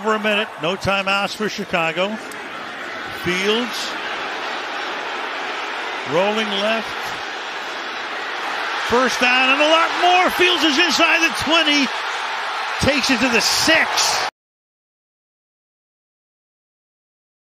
over a minute. No timeouts for Chicago. Fields rolling left. First down and a lot more. Fields is inside the 20. Takes it to the six.